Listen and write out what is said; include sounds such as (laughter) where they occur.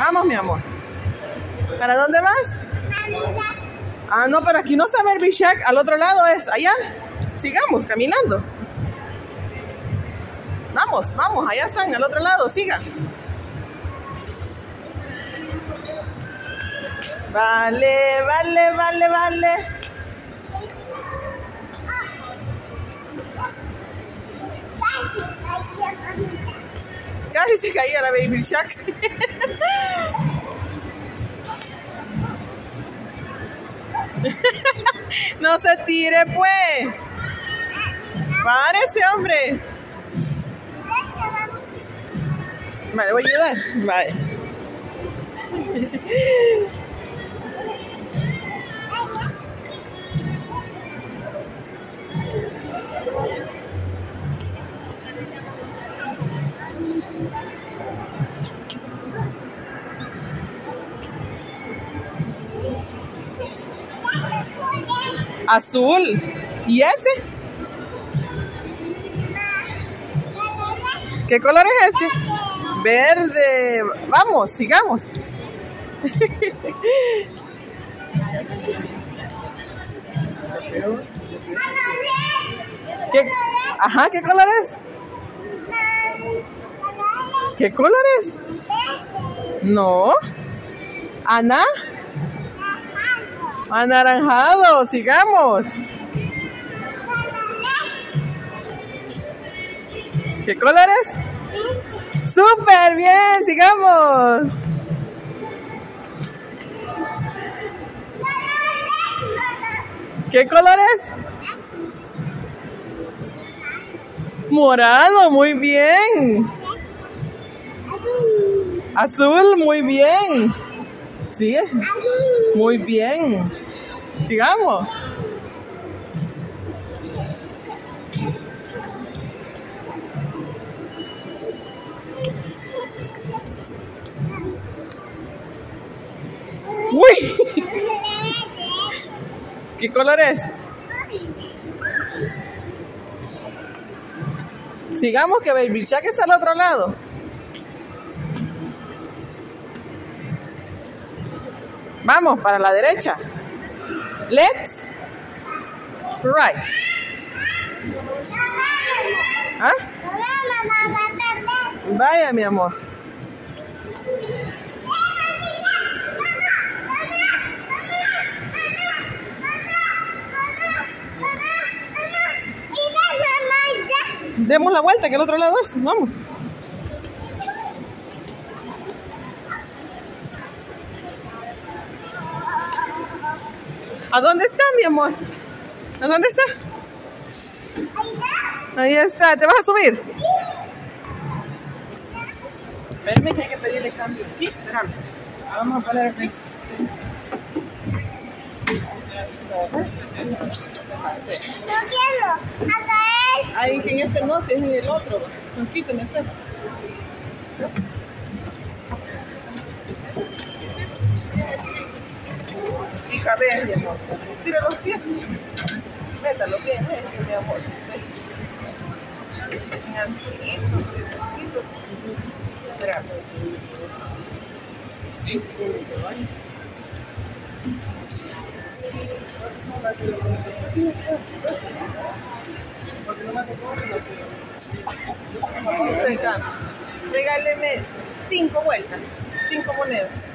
Vamos, mi amor. ¿Para dónde vas? Ah, no, pero aquí no está Baby Shack. Al otro lado es allá. Sigamos caminando. Vamos, vamos, allá están, al otro lado, siga. Vale, vale, vale, vale. Se caía la Baby Shack. (laughs) no se tire, pues. Párese, hombre. Vale, voy a ayudar. Vale. Azul. ¿Y este? ¿Qué color es este? Verde. Vamos, sigamos. ¿Qué? Ajá, ¿qué color es? ¿Qué color es? No. ¿Ana? Anaranjado, sigamos. ¿Qué color es? Súper bien, sigamos. ¿Qué color es? Morado, muy bien. Azul, muy bien. Sí, muy bien. Sigamos. ¡Uy! ¿Qué color es? Sigamos que Baby Shack está al otro lado. Vamos, para la derecha. Let's right. ¿Ah? Vaya, mi amor. Demos la vuelta, que el otro lado es. Vamos. ¿A dónde está, mi amor? ¿A dónde está? Ahí está. ¿Te vas a subir? Espérame que hay que pedirle cambio. Sí, espérame. Vamos a poner aquí. No quiero. Hasta él. Ahí en este no, si es en el otro. No quítame este. Hija, ven, mi amor. Estira los pies. Métalo bien, ven, mi amor. Sí. Regáleme cinco vueltas, cinco monedas.